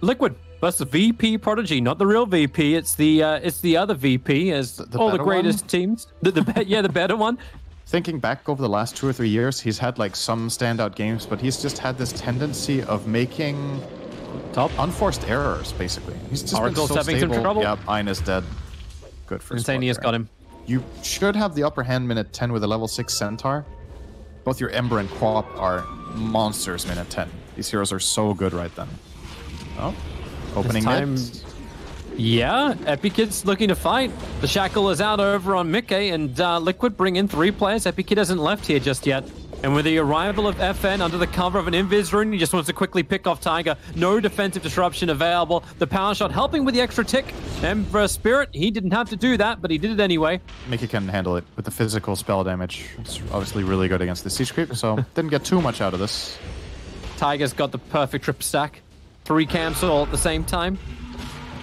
Liquid That's the VP Prodigy, not the real VP. It's the uh, it's the other VP, as The- the all the greatest one? teams. The, the be- yeah, the better one. Thinking back over the last two or three years, he's had like some standout games, but he's just had this tendency of making Top. unforced errors, basically. He's just Oracle's been so having some stable. trouble. Yep, Ein is dead. Good for Insania's got him. You should have the upper hand minute 10 with a level 6 Centaur. Both your Ember and Quap are monsters minute 10. These heroes are so good right then. Oh, opening time- mid. Yeah, Epikid's looking to fight. The shackle is out over on Mickey, and uh, Liquid bring in three players. Epikid hasn't left here just yet. And with the arrival of FN under the cover of an invis rune, he just wants to quickly pick off Tiger. No defensive disruption available. The power shot helping with the extra tick. Ember Spirit, he didn't have to do that, but he did it anyway. Mickey can handle it with the physical spell damage. It's obviously really good against the Siege Creep, so didn't get too much out of this. Tiger's got the perfect trip stack. Three camps all at the same time.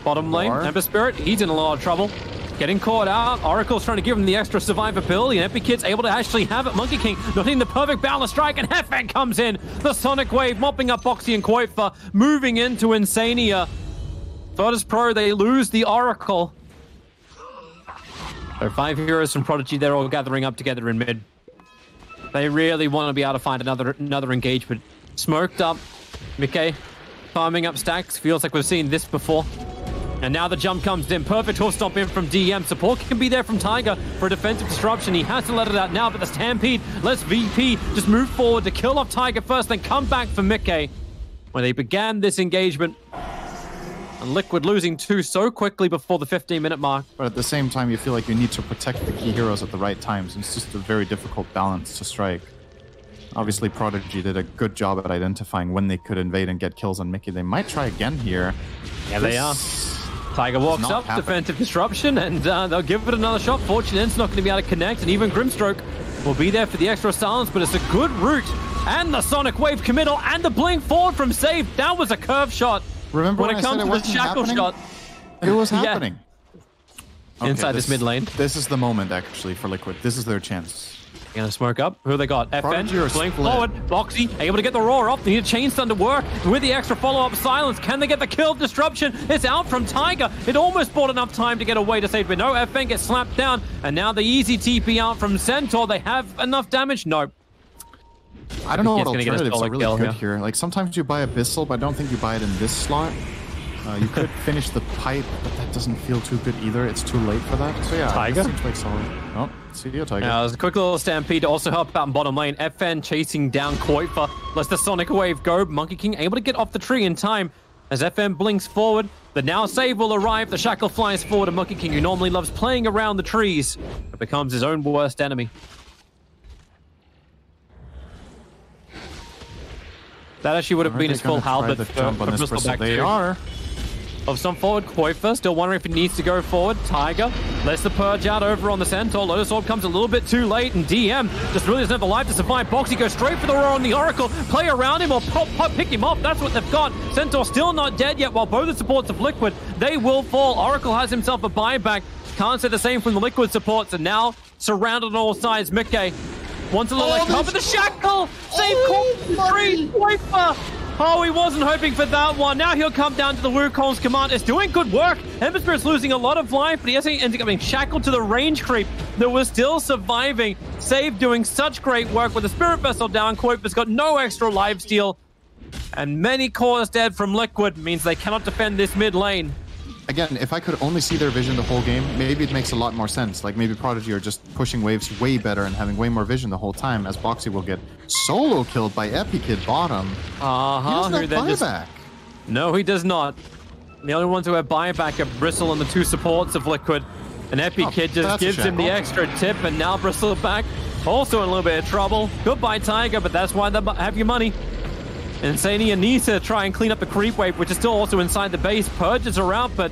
Bottom lane, More. Ember Spirit, he's in a lot of trouble. Getting caught out. Oracle's trying to give him the extra survivability, and Epikid's able to actually have it. Monkey King not in the perfect balance strike, and Hefan comes in. The Sonic Wave mopping up Boxi and qojqva, moving into Insania. Virtus Pro, they lose the Oracle. So five heroes from Prodigy, they're all gathering up together in mid. They really want to be able to find another another engagement. Smoked up, Mickey farming up stacks. Feels like we've seen this before. And now the jump comes in. Perfect hoof stomp in from DM. Support can be there from Tiger for a defensive disruption. He has to let it out now, but the Stampede lets VP just move forward to kill off Tiger first, then come back for Mickey. When they began this engagement, and Liquid losing two so quickly before the 15 minute mark. But at the same time, you feel like you need to protect the key heroes at the right times. It's just a very difficult balance to strike. Obviously, Prodigy did a good job at identifying when they could invade and get kills on Mickey. They might try again here. Yeah, they are. Tiger walks up, happening. defensive disruption, and uh, they'll give it another shot. Fortunate's not going to be able to connect, and even Grimstroke will be there for the extra silence, but it's a good route. And the Sonic Wave committal, and the blink forward from Save. That was a curve shot. Remember when when it I said comes it to the wasn't shackle happening? shot It was Yeah. happening. Okay, inside this, mid lane. This is the moment, actually, for Liquid. This is their chance. Gonna smoke up. Who they got? FN, Prodigy or blink forward. Boxi able to get the roar off. They need a chain stun to work. With the extra follow-up silence, can they get the kill? Disruption. It's out from Tiger. It almost bought enough time to get away to save, but no, FN gets slapped down. And now the easy TP out from Centaur. They have enough damage? No. I don't know he's what gonna get alternatives are really good here. here. Like sometimes you buy Abyssal, but I don't think you buy it in this slot. Uh, you could finish the pipe, but that doesn't feel too good either. It's too late for that. So yeah, Tiger? this seems like solid. Oh, see you, Tiger. Now, there's a quick little stampede to also help out in bottom lane. FN chasing down qojqva. Lets the Sonic Wave go. Monkey King able to get off the tree in time. As FN blinks forward, the now save will arrive. The Shackle flies forward, and Monkey King, who normally loves playing around the trees, becomes his own worst enemy. That actually would have been his full halberd the jump on this back They are. Of some forward, qojqva still wondering if he needs to go forward. Tiger lets the purge out over on the Centaur. Lotus Orb comes a little bit too late, and DM just really doesn't have the life to survive. Boxi goes straight for the roar on the Oracle. Play around him or pop, pop, pick him off. That's what they've got. Centaur still not dead yet, while both the supports of Liquid, they will fall. Oracle has himself a buyback. Can't say the same from the Liquid supports, and now surrounded on all sides. Mickey wants a little Oh, cover the shackle. Save Oh, call. Free buddy. Oh, he wasn't hoping for that one. Now he'll come down to the Wukong's command. It's doing good work. Ember Spirit's losing a lot of life, but he hasn't ended up being shackled to the range creep that was still surviving. Save doing such great work with the Spirit Vessel down. qojqva's got no extra life steal. And many cores dead from Liquid means they cannot defend this mid lane. Again, if I could only see their vision the whole game, maybe it makes a lot more sense. Like maybe Prodigy are just pushing waves way better and having way more vision the whole time, as Boxi will get solo killed by Epikid bottom. Uh He huh. doesn't have buyback. No, he does not. The only ones who have buyback are Bristle and the two supports of Liquid. And Epi Oh, Kid just gives him the extra tip, and now Bristle back. Also in a little bit of trouble. Goodbye, Tiger, but that's why they have your money. Insania needs to try and clean up the creep wave, which is still also inside the base. Purges are out, but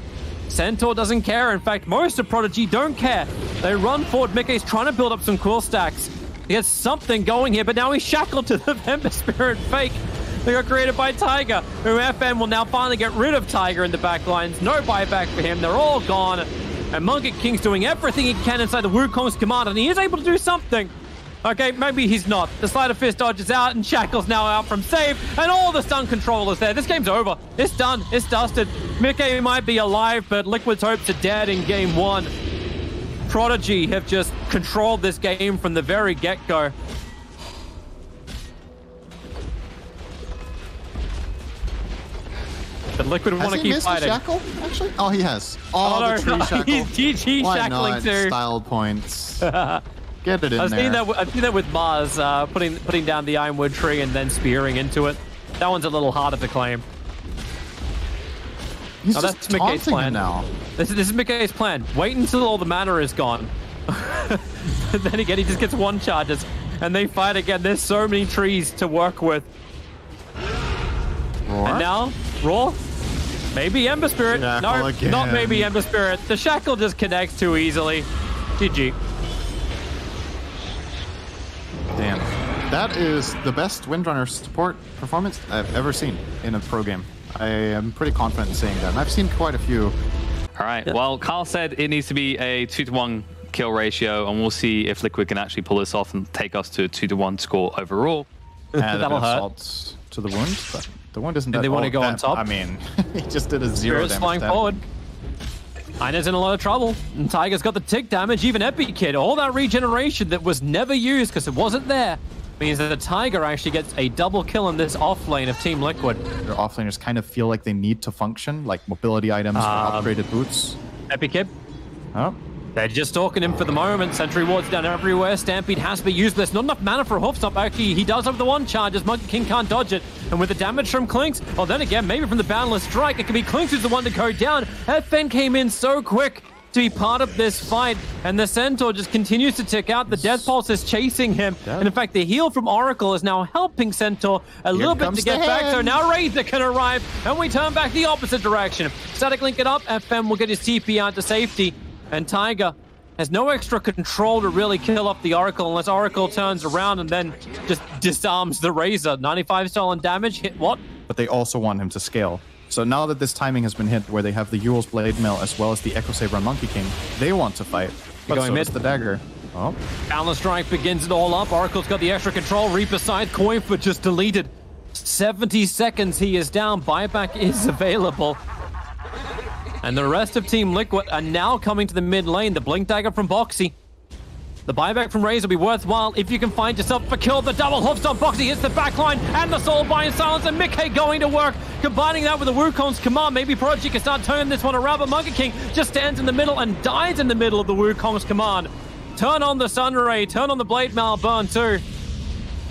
Centaur doesn't care. In fact, most of Prodigy don't care. They run forward. Mickey's trying to build up some cool stacks. He has something going here, but now he's shackled to the Ember Spirit fake. They got created by Tiger, who FN will now finally get rid of Tiger in the back lines. No buyback for him. They're all gone. And Monkey King's doing everything he can inside the Wukong's command, and he is able to do something. Okay, maybe he's not. The Sleight of Fist dodges out, and Shackle's now out from save, and all the stun controllers there. This game's over. It's done. It's dusted. Mickey might be alive, but Liquid's hopes are dead in game one. Prodigy have just controlled this game from the very get-go. But Liquid Has want to he keep missed fighting. shackle, actually? Oh, he has. Oh, Oh, the tree no, shackle. he's GG Why shackling not? too. Style points. Get it in I've there. seen that. I've seen that with Mars, uh, putting putting down the ironwood tree and then spearing into it. That one's a little harder to claim. He's Oh, that's him plan. now. This is this is Mickey's plan. Wait until all the mana is gone. and then again, he just gets one charges, and they fight again. There's so many trees to work with. Roar. And now, Raw. Maybe Ember Spirit. Shackle no, again. not maybe Ember Spirit. The Shackle just connects too easily. GG. That is the best Windrunner support performance I've ever seen in a pro game. I am pretty confident in saying that. And I've seen quite a few. All right. Well, Carl said it needs to be a two to one kill ratio, and we'll see if Liquid can actually pull this off and take us to a two to one score overall. And a bit That'll of hurt. to the wound, but the wound isn't Did they wanna oh, go on top? I mean, he just did a zero Spirit's damage. flying to that. forward. Ina's in a lot of trouble. And Tiger's got the tick damage, even Epikid. All that regeneration that was never used because it wasn't there means that the Tiger actually gets a double kill in this off lane of Team Liquid. Their offlaners kind of feel like they need to function, like mobility items Um, or upgraded boots. Epikid, Oh, they're just stalking him for the moment. Sentry wards down everywhere. Stampede has to be useless. Not enough mana for a hoof stomp. Actually, he does have the one charge as Monkey King can't dodge it. And with the damage from Clinkz, well, then again, maybe from the Boundless Strike, it could be Clinkz who's the one to go down. FN came in so quick to be part of this fight, and the Centaur just continues to tick out. The Death Pulse is chasing him. And in fact, the heal from Oracle is now helping Centaur a little bit to get back. So now Razor can arrive, and we turn back the opposite direction. Static link it up, FN will get his TP out to safety, and Tiger has no extra control to really kill off the Oracle unless Oracle turns around and then just disarms the Razor. 95 stolen damage, hit what? but they also want him to scale. So now that this timing has been hit, where they have the Eul's Blade Mail as well as the Echo Saber and Monkey King, they want to fight. But going so mid. the dagger. Oh, Boundless Strike begins it all up. Oracle's got the extra control. Reaper Scythe, coin for just deleted. 70 seconds he is down. Buyback is available. And the rest of Team Liquid are now coming to the mid lane. The Blink Dagger from Boxi. The buyback from Razor will be worthwhile if you can find yourself a kill. The double hoofstomp Boxi hits the back line and the soul bind silence and Mickey going to work. Combining that with the Wukong's command, maybe Prodigy can start turning this one around, but Monkey King just stands in the middle and dies in the middle of the Wukong's command. Turn on the Sun Ray, turn on the Blade Mail burn too.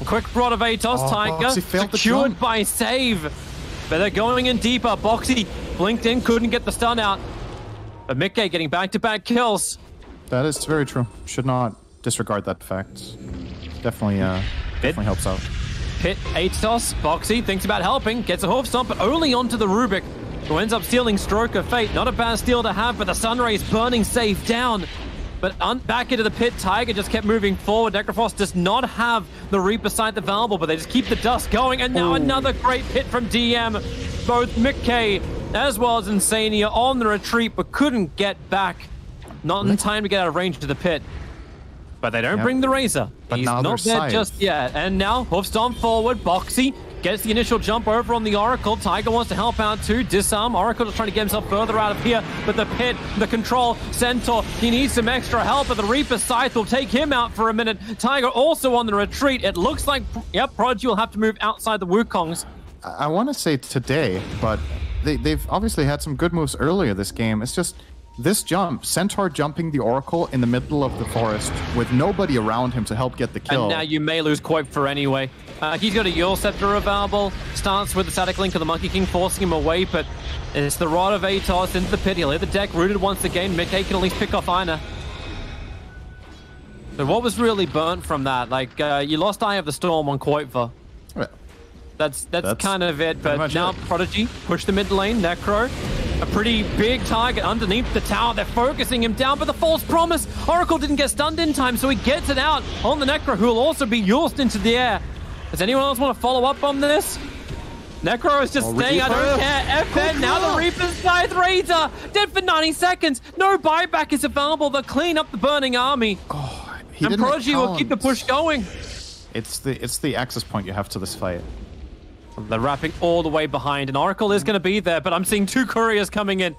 A quick rod of Atos, Oh, Tiger, secured by save. But they're going in deeper. Boxi blinked in, couldn't get the stun out. But Mickey getting back-to-back kills. that is very true. Should not disregard that fact. Definitely, uh, definitely helps out. Pit Atos, Boxi thinks about helping, gets a hoof stomp, but only onto the Rubik, who ends up stealing Stroke of Fate. Not a bad steal to have, but the Sunray's burning safe down. But un- back into the pit, Tiger just kept moving forward. Necrophos does not have the Reaper Scythe the Valuable, but they just keep the dust going. And now another great pit from DM. Both Mickey as well as Insania on the retreat, but couldn't get back. Not in time to get out of range to the pit. But they don't Yep. bring the Razor. But He's not there scythe. just yet. And now, Hoofstomp forward, Boxi gets the initial jump over on the Oracle. Tiger wants to help out too. Disarm. Oracle just trying to get himself further out of here. But the pit, the control, Centaur, he needs some extra help. But the Reaper Scythe will take him out for a minute. Tiger also on the retreat. It looks like, yep, Prodigy will have to move outside the Wukongs. I, I want to say today, but they, they've obviously had some good moves earlier this game. It's just this jump, Centaur jumping the Oracle in the middle of the forest with nobody around him to help get the kill. And now you may lose Quoip for anyway. Uh, he's got a Yule Scepter available. Starts with the Static Link of the Monkey King, forcing him away, but it's the Rod of Atos into the pit. He'll hit the deck, rooted once again. Mickey can at least pick off Ina. So what was really burnt from that? Like, uh, you lost Eye of the Storm on qojqva. Well, That's, that's That's kind of it. But now it. Prodigy push the mid lane. Necro, a pretty big target underneath the tower. They're focusing him down, but the false promise. Oracle didn't get stunned in time, so he gets it out on the Necro, who will also be Yulsed into the air. Does anyone else want to follow up on this? Necro is just Oh, staying. I don't care. FN now the Reaper's Scythe Razor dead for 90 seconds. No buyback is available. They'll clean up the burning army. he and Prodigy will keep the push going. It's the it's the access point you have to this fight. They're wrapping all the way behind, and Oracle is going to be there, but I'm seeing two couriers coming in.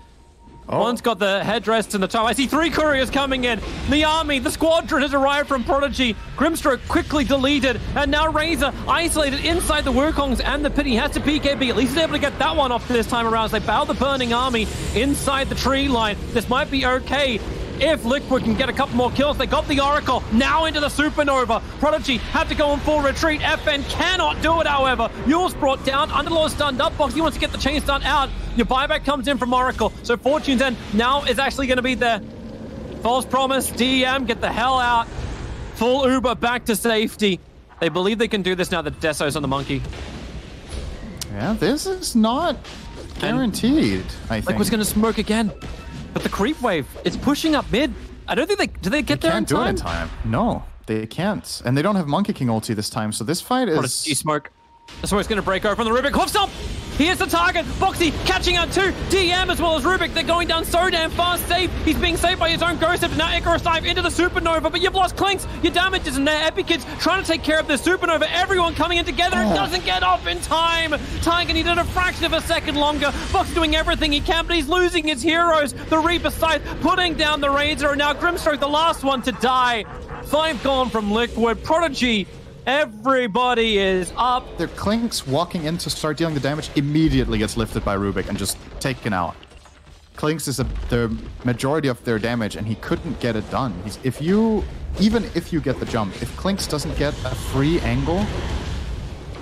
Oh. One's got the headdress and the top. I see three couriers coming in. The army, the squadron has arrived from Prodigy. Grimstroke quickly deleted, and now Razor isolated inside the Wukongs and the pit. He has to BKB. At least he's able to get that one off this time around as they bow the burning army inside the tree line. This might be okay. If Liquid can get a couple more kills, they got the Oracle now into the Supernova. Prodigy had to go in full retreat. FN cannot do it, however. Eul's brought down. Underlord stunned up. Boxi wants to get the chain stun out. Your buyback comes in from Oracle. So Fortune's End now is actually going to be there. False promise. DM, get the hell out. Full Uber back to safety. They believe they can do this now that Deso's on the monkey. Yeah, this is not guaranteed. I think. Liquid's going to smoke again. But the creep wave, it's pushing up mid. I don't think they do they get They there in can't do time? it in time. No, they can't, and they don't have Monkey King ulti this time. So this fight is. Prodigy smoke. The smoke's going to break over on the Rubik. Hoof stomp! Here's the target. Boxi catching out two. DM as well as Rubik. They're going down so damn fast. Safe. He's being saved by his own Ghost. Now Icarus dive into the Supernova, but you've lost Clinkz. Your damage isn't there. Epikid's trying to take care of the Supernova. Everyone coming in together. It Oh. doesn't get off in time. Tiger needed a fraction of a second longer. Boxi doing everything he can, but he's losing his heroes. The Reaper Scythe putting down the Razor, and now Grimstroke, the last one to die. Five gone from Liquid. Prodigy. Everybody is up. Their Clinkz walking in to start dealing the damage immediately gets lifted by Rubik and just taken out. Clinkz is a, the majority of their damage, and he couldn't get it done. He's, if you, even if you get the jump, if Clinkz doesn't get a free angle,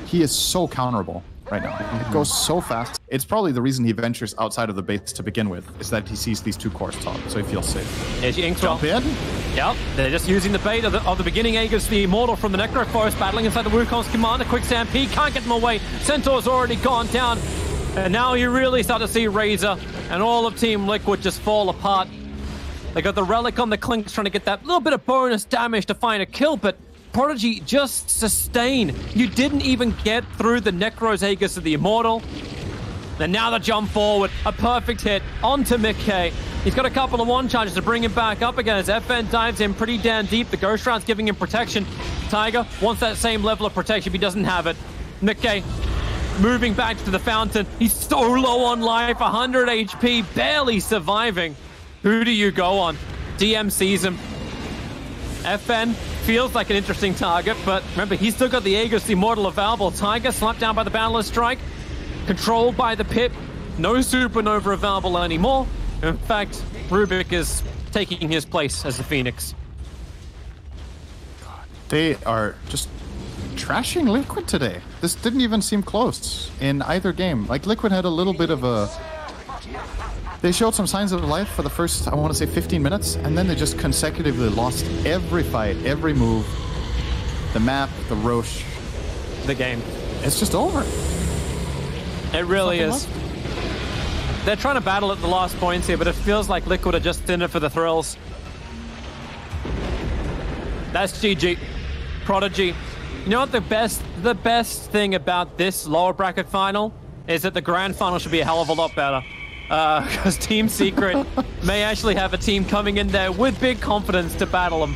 he is so counterable right now. It goes so fast. It's probably the reason he ventures outside of the base to begin with, is that he sees these two cores top, so he feels safe. Ink Swell. Jump in. Yep, they're just using the bait of the, of the beginning. Aegis, the immortal from the Necro Forest, battling inside the Wukong's command. A quick stampede, can't get them away. Centaur's already gone down. And now you really start to see Razor and all of Team Liquid just fall apart. They got the relic on the Clinkz trying to get that little bit of bonus damage to find a kill, but Prodigy just sustain. You didn't even get through the Necro's Aegis of the Immortal. And now the jump forward, a perfect hit onto Mickey. He's got a couple of one charges to bring him back up again as FN dives in pretty damn deep. The Ghost Shroud's giving him protection. Tiger wants that same level of protection, but he doesn't have it. Mickey moving back to the fountain. He's so low on life, 100 HP, barely surviving. Who do you go on? DM sees him. FN feels like an interesting target, but remember, he's still got the Aegis, Immortal Available. Tiger slapped down by the Boundless Strike, controlled by the pip. No Supernova available anymore. In fact, Rubik is taking his place as the Phoenix. They are just trashing Liquid today. This didn't even seem close in either game. Like Liquid had a little bit of a. They showed some signs of life for the first, I want to say, 15 minutes, and then they just consecutively lost every fight, every move. The map, the Rosh. The game. It's just over. It really is. They're trying to battle at the last points here, but it feels like Liquid are just in it for the thrills. That's GG. Prodigy. You know what the best the best thing about this lower bracket final is that the grand final should be a hell of a lot better. Uh, because Team Secret may actually have a team coming in there with big confidence to battle them.